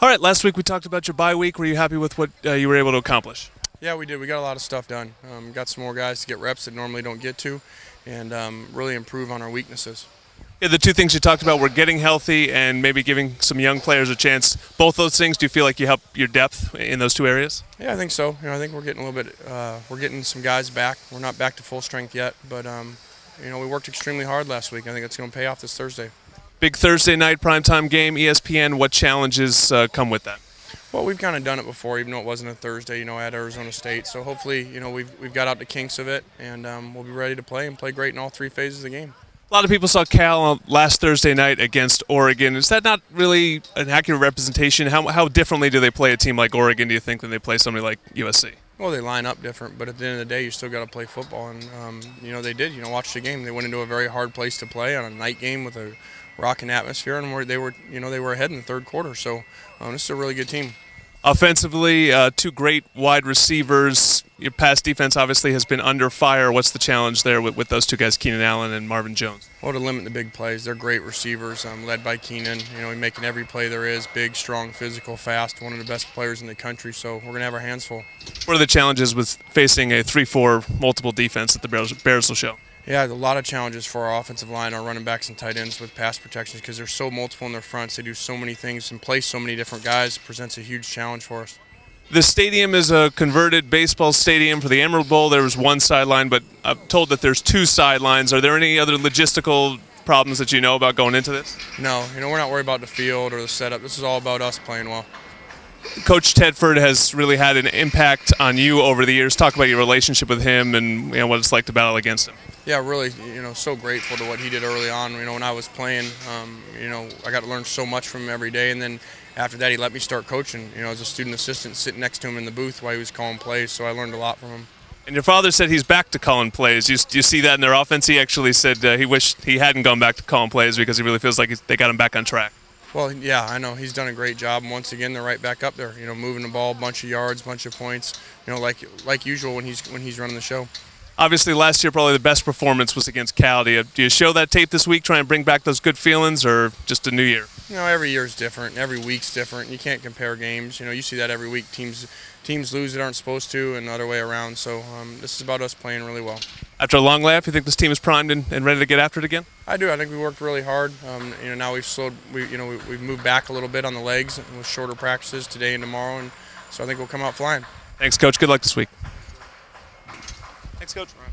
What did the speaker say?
All right, last week we talked about your bye week. Were you happy with what uh, you were able to accomplish? Yeah, we did. We got a lot of stuff done. Um, got some more guys to get reps that normally don't get to, and um, really improve on our weaknesses. Yeah, the two things you talked about were getting healthy and maybe giving some young players a chance. Both those things, do you feel like you help your depth in those two areas? Yeah, I think so. You know, I think we're getting a little bit. Uh, we're getting some guys back. We're not back to full strength yet, but um, you know, we worked extremely hard last week. I think it's going to pay off this Thursday. Big Thursday night primetime game, ESPN. What challenges uh, come with that? Well, we've kind of done it before, even though it wasn't a Thursday, you know, at Arizona State. So hopefully, you know, we've, we've got out the kinks of it, and um, we'll be ready to play and play great in all three phases of the game. A lot of people saw Cal last Thursday night against Oregon. Is that not really an accurate representation? How, how differently do they play a team like Oregon, do you think, than they play somebody like USC? Well, they line up different, but at the end of the day, you still got to play football, and um, you know they did. You know, watch the game. They went into a very hard place to play on a night game with a rocking atmosphere, and where they were, you know, they were ahead in the third quarter. So um, this is a really good team. Offensively, uh, two great wide receivers. Your pass defense obviously has been under fire. What's the challenge there with, with those two guys, Keenan Allen and Marvin Jones? Well, to limit the big plays. They're great receivers, um, led by Keenan. You know, he's making every play there is. Big, strong, physical, fast. One of the best players in the country. So we're gonna have our hands full. What are the challenges with facing a three-four multiple defense that the Bears, Bears will show? Yeah, a lot of challenges for our offensive line, our running backs and tight ends with pass protections because they're so multiple in their fronts. They do so many things and play so many different guys. Presents a huge challenge for us. The stadium is a converted baseball stadium for the Emerald Bowl. There was one sideline, but I'm told that there's two sidelines. Are there any other logistical problems that you know about going into this? No, you know we're not worried about the field or the setup. This is all about us playing well. Coach Tedford has really had an impact on you over the years. Talk about your relationship with him and you know, what it's like to battle against him. Yeah, really, you know, so grateful to what he did early on. You know, when I was playing, um, you know, I got to learn so much from him every day. And then after that, he let me start coaching. You know, as a student assistant, sitting next to him in the booth while he was calling plays. So I learned a lot from him. And your father said he's back to calling plays. You, you see that in their offense? He actually said uh, he wished he hadn't gone back to calling plays because he really feels like they got him back on track. Well, yeah, I know he's done a great job, and once again, they're right back up there. You know, moving the ball, bunch of yards, bunch of points. You know, like like usual when he's when he's running the show. Obviously, last year probably the best performance was against Cal. Do you, do you show that tape this week, try and bring back those good feelings, or just a new year? You know, every year is different. Every week's different. You can't compare games. You know, you see that every week. Teams teams lose that aren't supposed to, and the other way around. So um, this is about us playing really well. After a long layoff, you think this team is primed and, and ready to get after it again? I do. I think we worked really hard. Um, you know, now we've slowed. We you know we, we've moved back a little bit on the legs with shorter practices today and tomorrow, and so I think we'll come out flying. Thanks, coach. Good luck this week. Thanks, coach.